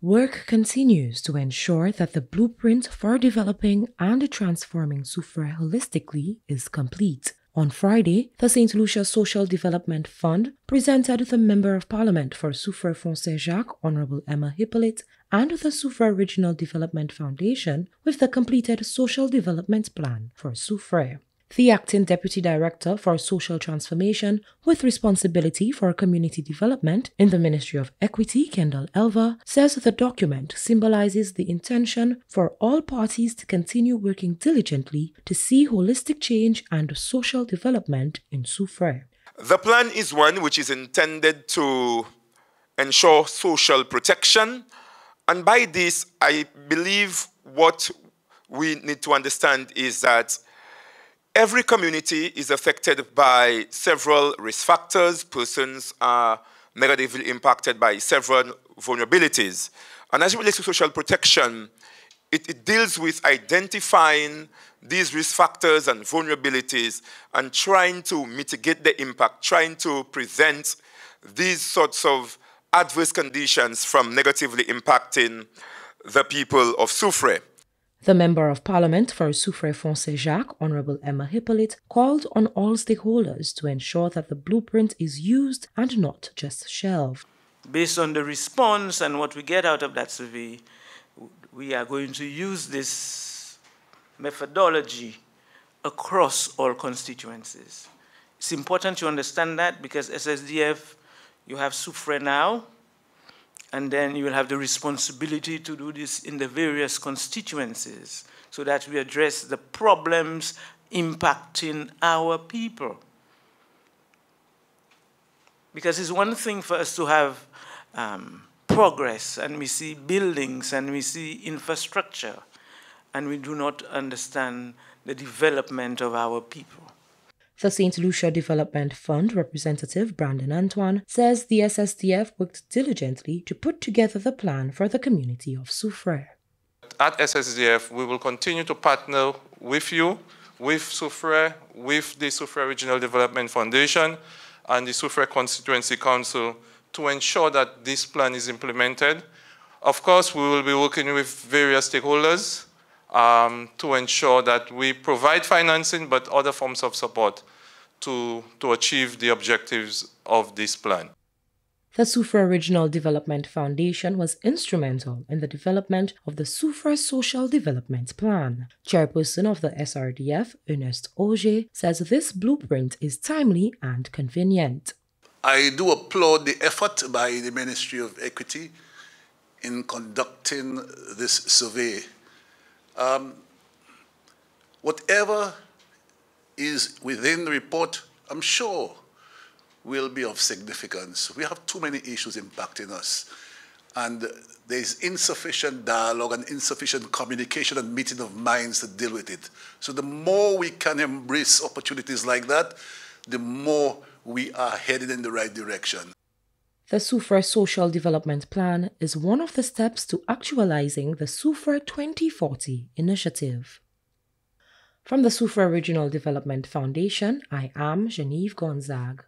Work continues to ensure that the blueprint for developing and transforming Soufrière holistically is complete. On Friday, the St. Lucia Social Development Fund presented the Member of Parliament for Soufrière Fond Saint Jacques, Honorable Emma Hippolyte, and the Soufrière Regional Development Foundation with the completed Social Development Plan for Soufrière the acting deputy director for social transformation with responsibility for community development in the Ministry of Equity, Kendall Elva, says the document symbolizes the intention for all parties to continue working diligently to see holistic change and social development in Soufrière. The plan is one which is intended to ensure social protection, and by this, I believe what we need to understand is that Every community is affected by several risk factors. Persons are negatively impacted by several vulnerabilities. And as it relates to social protection, it, it, deals with identifying these risk factors and vulnerabilities and trying to mitigate the impact, trying to prevent these sorts of adverse conditions from negatively impacting the people of Soufrière. The Member of Parliament for Soufrière Fond Saint Jacques, Honorable Emma Hippolyte, called on all stakeholders to ensure that the blueprint is used and not just shelved. Based on the response and what we get out of that survey, we are going to use this methodology across all constituencies. It's important to understand that because SSDF, you have Soufrière now, and then you will have the responsibility to do this in the various constituencies so that we address the problems impacting our people. Because it's one thing for us to have um, progress and we see buildings and we see infrastructure and we do not understand the development of our people. The St. Lucia Development Fund representative Brandon Antoine says the SSDF worked diligently to put together the plan for the community of Soufrière. At SSDF, we will continue to partner with you, with Soufrière, with the Soufrière Regional Development Foundation and the Soufrière Constituency Council to ensure that this plan is implemented. Of course, we will be working with various stakeholders um, to ensure that we provide financing but other forms of support to, to achieve the objectives of this plan. The Soufrière Regional Development Foundation was instrumental in the development of the Soufrière Social Development Plan. Chairperson of the SRDF, Ernest Auger, says this blueprint is timely and convenient. I do applaud the effort by the Ministry of Equity in conducting this survey um, whatever is within the report, I'm sure, will be of significance. We have too many issues impacting us. And there's insufficient dialogue and insufficient communication and meeting of minds to deal with it. So the more we can embrace opportunities like that, the more we are headed in the right direction. The Soufrière Social Development Plan is one of the steps to actualizing the Soufrière 2040 initiative. From the Soufrière Regional Development Foundation, I am Genevieve Gonzague.